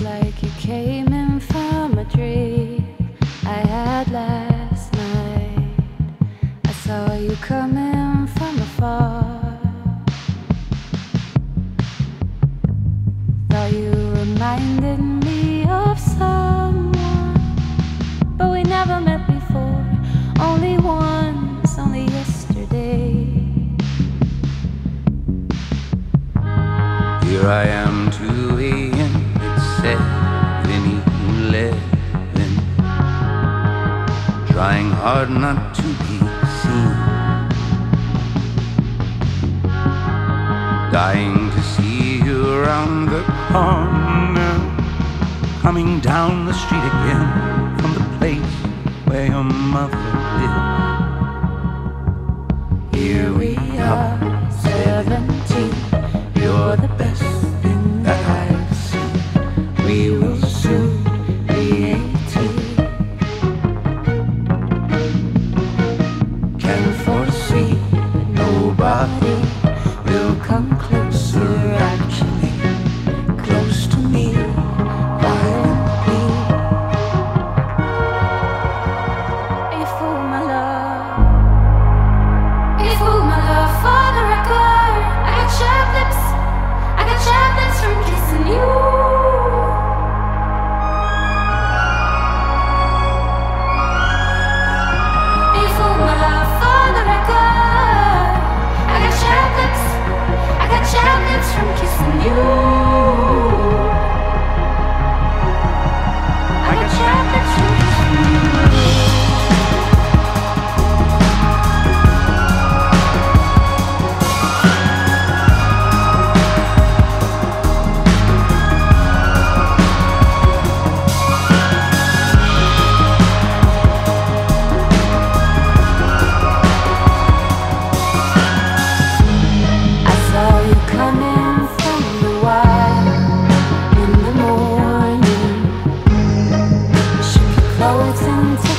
Like you came in from a dream I had last night. I saw you coming from afar. Thought you reminded me of someone, but we never met before. Only once, only yesterday. Here I am, Hard not to be seen. Dying to see you around the corner. Coming down the street again from the place where your mother lived. Here we are, nobody shook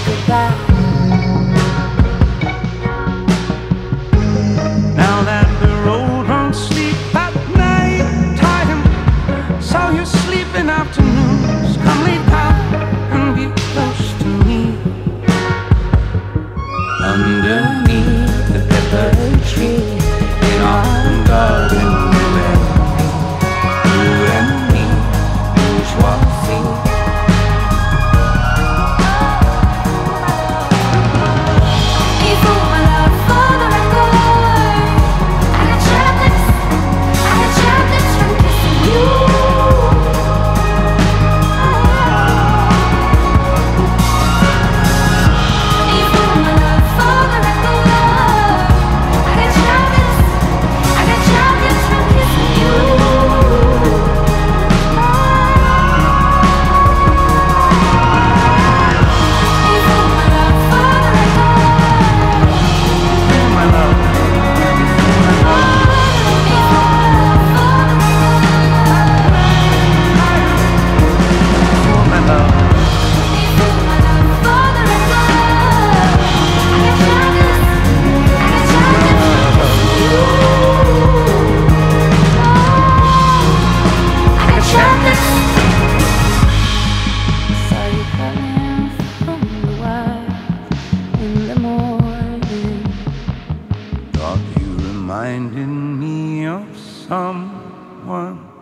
someone.